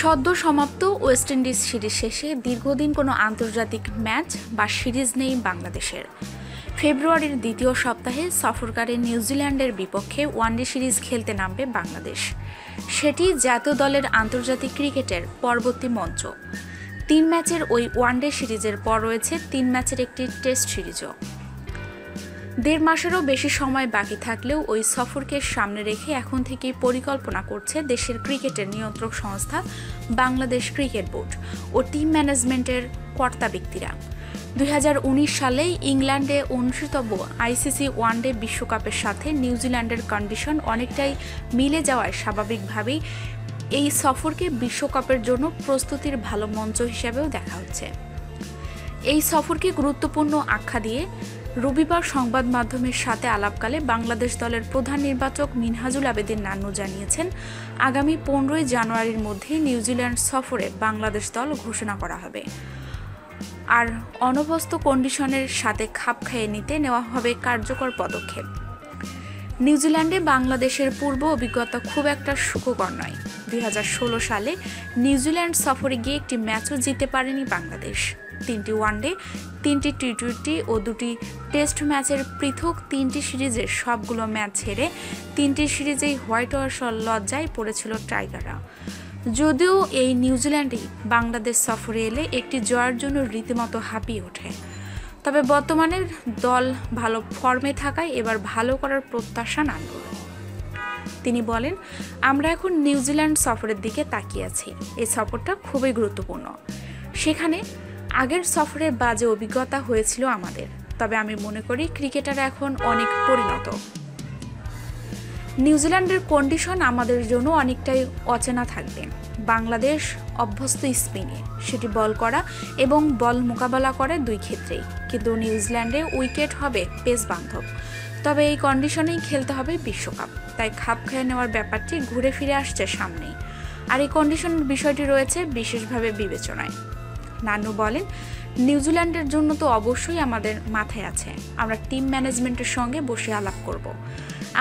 সদ্য সমাপ্ত West Indies series শেষে দীর্ঘদিন কোনো আন্তর্জাতিক ম্যাচ বা সিরিজ নেই বাংলাদেশের। ফেব্রুয়ারির দ্বিতীয় সপ্তাহে সফরকারী নিউজিল্যান্ডের বিপক্ষে ওয়ানডে সিরিজ খেলতে নামবে বাংলাদেশ। সেটি জাতীয় দলের আন্তর্জাতিক ক্রিকেটের পরবর্তী মঞ্চ। তিন ম্যাচের ওই ওয়ানডে সিরিজের পর রয়েছে তিন ম্যাচের একটি টেস্ট সিরিজও। দেড় মাসেরও বেশি সময় বাকি থাকলেও ওই সফরকে সামনে রেখে এখন থেকেই পরিকল্পনা করছে দেশের ক্রিকেটের নিয়ন্ত্রক সংস্থা বাংলাদেশ ক্রিকেট বোর্ড ও টিম ম্যানেজমেন্টের কর্তা ব্যক্তিরা। দু হাজার উনিশ সালে ইংল্যান্ডে অনুষ্ঠিতব্য আইসিসি ওয়ানডে বিশ্বকাপের সাথে নিউজিল্যান্ডের কন্ডিশন অনেকটাই মিলে যাওয়ায় স্বাভাবিকভাবেই এই সফরকে বিশ্বকাপের জন্য প্রস্তুতির ভালো মঞ্চ হিসেবেও দেখা হচ্ছে। এই সফরকে গুরুত্বপূর্ণ আখ্যা দিয়ে রবিবার সংবাদ মাধ্যমের সাথে আলাপকালে বাংলাদেশ দলের প্রধান নির্বাচক মিনহাজুল আবেদিন নান্নু জানিয়েছেন, আগামী পনেরোই জানুয়ারির মধ্যে নিউজিল্যান্ড সফরে বাংলাদেশ দল ঘোষণা করা হবে। আর অনভ্যস্ত কন্ডিশনের সাথে খাপ খাইয়ে নিতে নেওয়া হবে কার্যকর পদক্ষেপ। নিউজিল্যান্ডে বাংলাদেশের পূর্ব অভিজ্ঞতা খুব একটা সুখকর নয়। দুই সালে নিউজিল্যান্ড সফরে গিয়ে একটি ম্যাচও জিতে পারেনি বাংলাদেশ। তিনটি ওয়ানডে তিনটি টি টোয়েন্টি ও দুটি টেস্ট ম্যাচের পৃথক তিনটি সিরিজের সবগুলো ম্যাচ ছেড়ে তিনটি সিরিজেই হোয়াইট ওয়াশ লজ্জায় পড়েছিল টাইগাররা যদিও এই নিউজিল্যান্ডেই বাংলাদেশ সফরে এলে একটি জয়ের জন্য রীতিমতো হাঁপিয়ে ওঠে। তবে বর্তমানে দল ভালো ফর্মে থাকায় এবার ভালো করার প্রত্যাশা নান্নুর তিনি বলেন, আমরা এখন নিউজিল্যান্ড সফরের দিকে তাকিয়ে আছি। এই সফরটা খুবই গুরুত্বপূর্ণ। সেখানে আগের সফরের বাজে অভিজ্ঞতা হয়েছিল আমাদের, তবে আমি মনে করি ক্রিকেটার এখন অনেক পরিণত। নিউজিল্যান্ডের কন্ডিশন আমাদের জন্য অনেকটাই অচেনা থাকবে। বাংলাদেশ অভ্যস্ত স্পিনে সেটি বল করা এবং বল মোকাবেলা করে দুই ক্ষেত্রেই, কিন্তু নিউজিল্যান্ডে উইকেট হবে পেস বান্ধব। তবে এই কন্ডিশনেই খেলতে হবে বিশ্বকাপ, তাই খাপ খেয়ে নেওয়ার ব্যাপারটি ঘুরে ফিরে আসছে সামনেই। আর এই কন্ডিশনের বিষয়টি রয়েছে বিশেষভাবে বিবেচনায়। নানু বলেন, নিউজিল্যান্ডের জন্য তো অবশ্যই আমাদের মাথায় আছে আমরা টিম ম্যানেজমেন্টের সঙ্গে বসে আলাপ করব।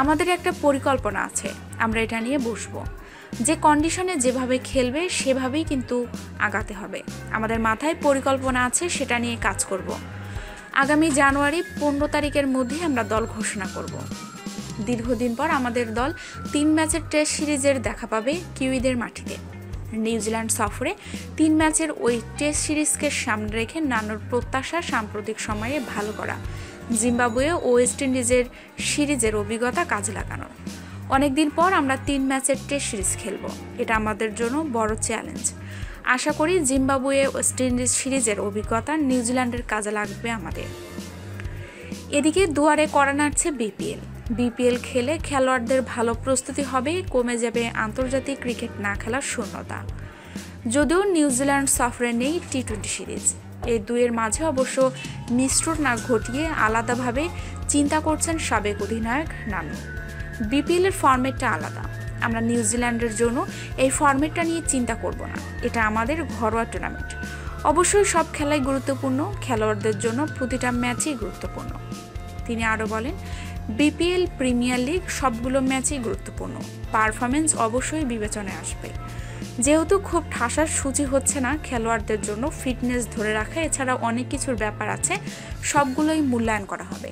আমাদের একটা পরিকল্পনা আছে, আমরা এটা নিয়ে বসবো যে কন্ডিশনে যেভাবে খেলবে, সেভাবেই কিন্তু আগাতে হবে আমাদের মাথায় পরিকল্পনা আছে, সেটা নিয়ে কাজ করব। আগামী জানুয়ারি পনেরো তারিখের মধ্যে আমরা দল ঘোষণা করব। দীর্ঘদিন পর আমাদের দল তিন ম্যাচের টেস্ট সিরিজের দেখা পাবে কিউইদের মাটিতে নিউজিল্যান্ড সফরে তিন ম্যাচের ওই টেস্ট সিরিজকে সামনে রেখে নানুর প্রত্যাশা সাম্প্রতিক সময়ে ভালো করা জিম্বাবুয়ে ওয়েস্ট ইন্ডিজের সিরিজের অভিজ্ঞতা কাজে লাগানো অনেকদিন পর আমরা তিন ম্যাচের টেস্ট সিরিজ খেলব, এটা আমাদের জন্য বড় চ্যালেঞ্জ। আশা করি জিম্বাবুয়ে ওয়েস্ট ইন্ডিজ সিরিজের অভিজ্ঞতা নিউজিল্যান্ডের কাজে লাগবে আমাদের। এদিকে দুয়ারে করা নাড়ছে বিপিএল। বিপিএল খেলে খেলোয়াড়দের ভালো প্রস্তুতি হবে, কমে যাবে আন্তর্জাতিক ক্রিকেট না খেলার শূন্যতা। যদিও নিউজিল্যান্ড সফরে নেই টি টোয়েন্টি সিরিজ। এই দুয়ের মাঝে অবশ্য মিশ্র না ঘটিয়ে আলাদাভাবে চিন্তা করছেন সাবেক অধিনায়ক নানু। বিপিএলের ফর্মেটটা আলাদা। আমরা নিউজিল্যান্ডের জন্য এই ফর্মেটটা নিয়ে চিন্তা করব না। এটা আমাদের ঘরোয়া টুর্নামেন্ট। অবশ্যই সব খেলাই গুরুত্বপূর্ণ। খেলোয়াড়দের জন্য প্রতিটা ম্যাচই গুরুত্বপূর্ণ। তিনি আরও বলেন, বিপিএল, প্রিমিয়ার লিগ সবগুলো ম্যাচই গুরুত্বপূর্ণ। পারফরমেন্স অবশ্যই বিবেচনায় আসবে। যেহেতু খুব ঠাসার সূচি হচ্ছে না খেলোয়াড়দের জন্য, ফিটনেস ধরে রাখা এছাড়া অনেক কিছুর ব্যাপার আছে, সবগুলোই মূল্যায়ন করা হবে।